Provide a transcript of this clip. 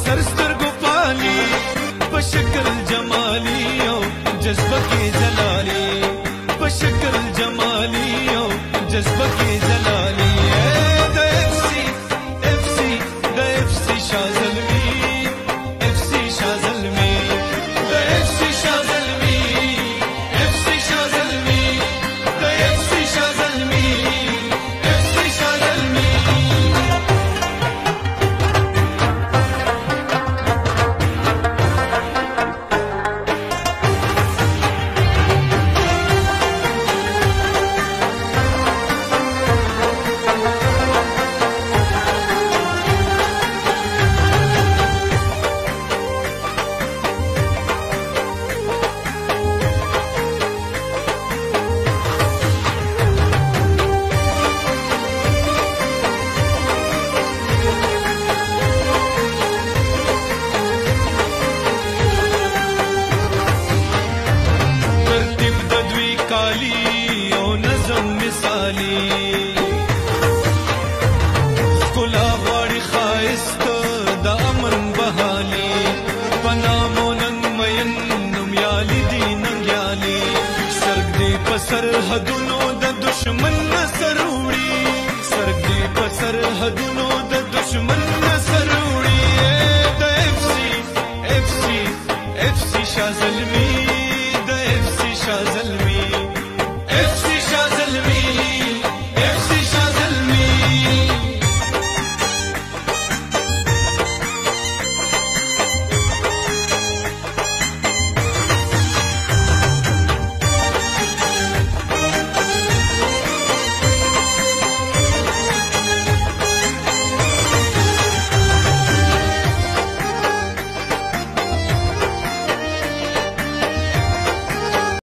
सर सर गोपाली बशकल जमाली जज्ब के जलाली बशकल जमाली जज्ब के जलाली مني ګلا غړي خاست د امر بهالي پنامو نن مين نم یالي دین یالي سرګ دې په سرحدونو د دشمن نصر وړي سرګ دې په سرحدونو د دشمن نصر وړي د اف سي اف سي اف سي شازلمي